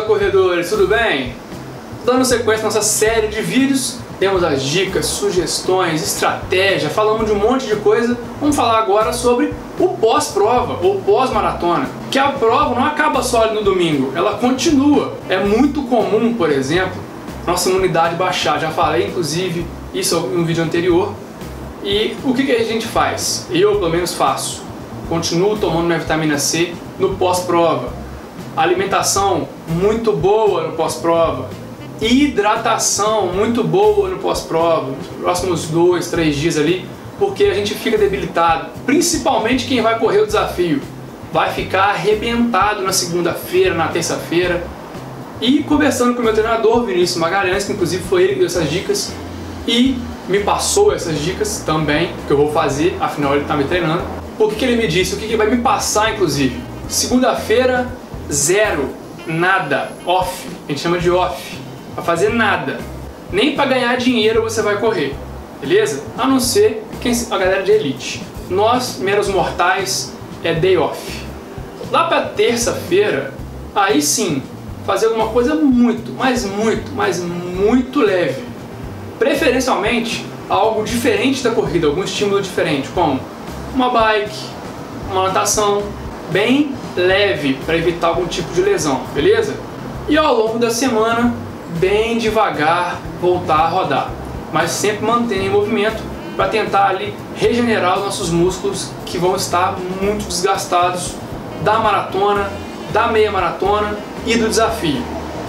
Fala corredores, tudo bem? Dando sequência à nossa série de vídeos, temos as dicas, sugestões, estratégia, falamos de um monte de coisa. Vamos falar agora sobre o pós-prova ou pós-maratona. Que a prova não acaba só no domingo, ela continua. É muito comum, por exemplo, nossa imunidade baixar. Já falei, inclusive, isso em um vídeo anterior. E o que, que a gente faz? Eu, pelo menos, faço. Continuo tomando minha vitamina C no pós-prova alimentação muito boa no pós-prova, hidratação muito boa no pós-prova, nos próximos dois, três dias ali, porque a gente fica debilitado, principalmente quem vai correr o desafio, vai ficar arrebentado na segunda-feira, na terça-feira. E conversando com o meu treinador, Vinícius Magalhães, que inclusive foi ele que deu essas dicas, e me passou essas dicas também, que eu vou fazer, afinal ele está me treinando. O que, que ele me disse, o que, que ele vai me passar, inclusive. Segunda-feira, zero, nada, off, a gente chama de off, para fazer nada. Nem para ganhar dinheiro você vai correr, beleza? A não ser quem, a galera de elite. Nós, meros mortais, é day off. Lá para terça-feira, aí sim, fazer alguma coisa muito, mas muito, mas muito leve. Preferencialmente algo diferente da corrida, algum estímulo diferente, como uma bike, uma natação, bem leve para evitar algum tipo de lesão, beleza? E ao longo da semana, bem devagar, voltar a rodar, mas sempre mantendo em movimento para tentar ali regenerar os nossos músculos que vão estar muito desgastados da maratona, da meia maratona e do desafio.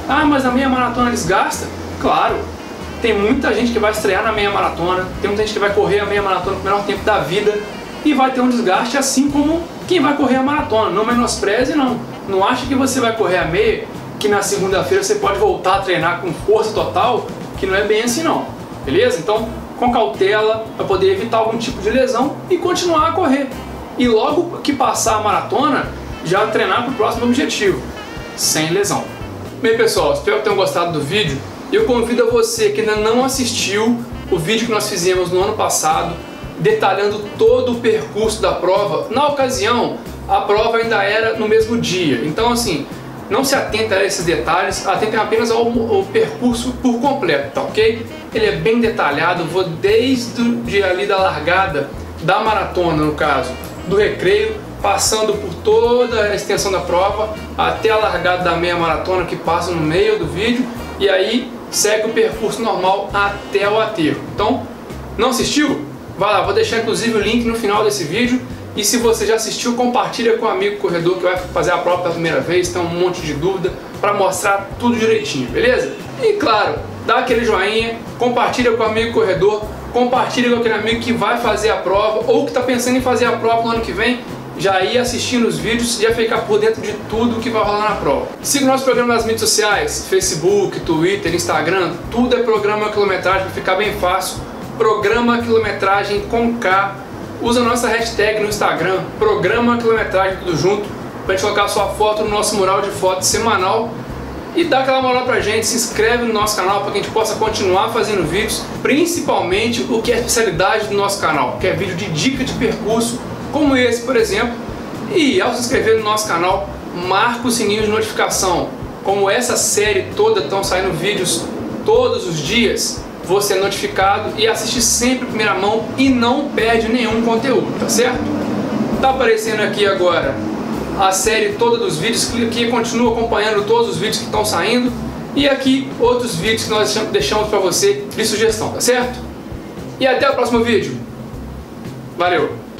Ah, mas a meia maratona desgasta? Claro, tem muita gente que vai estrear na meia maratona, tem muita gente que vai correr a meia maratona com o menor tempo da vida e vai ter um desgaste assim como quem vai correr a maratona. Não menospreze, não. Não ache que você vai correr a meia, que na segunda-feira você pode voltar a treinar com força total, que não é bem assim não. Beleza? Então, com cautela, para poder evitar algum tipo de lesão e continuar a correr. E logo que passar a maratona, já treinar para o próximo objetivo, sem lesão. Bem pessoal, espero que tenham gostado do vídeo. Eu convido a você que ainda não assistiu o vídeo que nós fizemos no ano passado, detalhando todo o percurso da prova. Na ocasião, a prova ainda era no mesmo dia. Então, assim, não se atenta a esses detalhes, atentem apenas ao, ao, percurso por completo, tá ok? Ele é bem detalhado, vou desde dia ali da largada, da maratona no caso, do recreio, passando por toda a extensão da prova, até a largada da meia maratona que passa no meio do vídeo, e aí segue o percurso normal até o aterro. Então, não assistiu? Vai lá, vou deixar inclusive o link no final desse vídeo. E se você já assistiu, compartilha com um amigo corredor que vai fazer a prova pela primeira vez, tem um monte de dúvida, para mostrar tudo direitinho, beleza? E claro, dá aquele joinha, compartilha com o amigo corredor, compartilha com aquele amigo que vai fazer a prova ou que está pensando em fazer a prova no ano que vem, já ir assistindo os vídeos e já ficar por dentro de tudo que vai rolar na prova. Siga o nosso programa nas mídias sociais, Facebook, Twitter, Instagram, tudo é programa quilometragem para ficar bem fácil programa quilometragem com K. Usa a nossa hashtag no Instagram, programa quilometragem tudo junto, pra gente colocar sua foto no nosso mural de fotos semanal e dá aquela moral pra gente, se inscreve no nosso canal para que a gente possa continuar fazendo vídeos, principalmente o que é a especialidade do nosso canal, que é vídeo de dica de percurso, como esse, por exemplo. E ao se inscrever no nosso canal, marca o sininho de notificação. Como essa série toda estão saindo vídeos todos os dias, você é notificado e assiste sempre em primeira mão e não perde nenhum conteúdo, tá certo? Tá aparecendo aqui agora a série toda dos vídeos, que continua acompanhando todos os vídeos que estão saindo e aqui outros vídeos que nós deixamos para você de sugestão, tá certo? E até o próximo vídeo. Valeu!